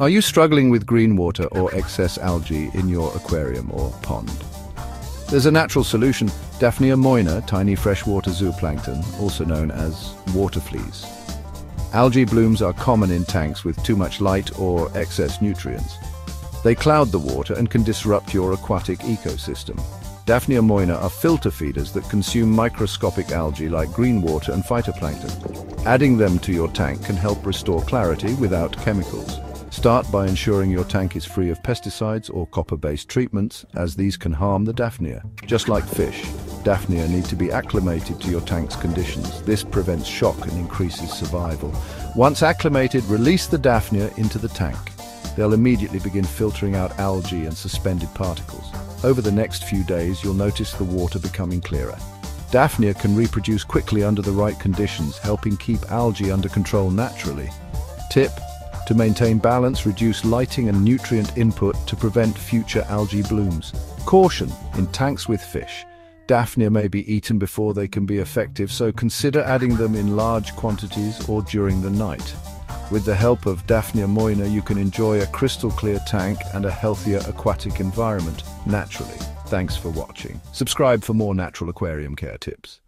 Are you struggling with green water or excess algae in your aquarium or pond? There's a natural solution, Daphnia moina, tiny freshwater zooplankton, also known as water fleas. Algae blooms are common in tanks with too much light or excess nutrients. They cloud the water and can disrupt your aquatic ecosystem. Daphnia moina are filter feeders that consume microscopic algae like green water and phytoplankton. Adding them to your tank can help restore clarity without chemicals. Start by ensuring your tank is free of pesticides or copper-based treatments, as these can harm the Daphnia. Just like fish, Daphnia need to be acclimated to your tank's conditions. This prevents shock and increases survival. Once acclimated, release the Daphnia into the tank. They'll immediately begin filtering out algae and suspended particles. Over the next few days, you'll notice the water becoming clearer. Daphnia can reproduce quickly under the right conditions, helping keep algae under control naturally. Tip, to maintain balance, reduce lighting and nutrient input to prevent future algae blooms. Caution, in tanks with fish. Daphnia may be eaten before they can be effective, so consider adding them in large quantities or during the night. With the help of Daphnia moina, you can enjoy a crystal clear tank and a healthier aquatic environment naturally. Thanks for watching. Subscribe for more natural aquarium care tips.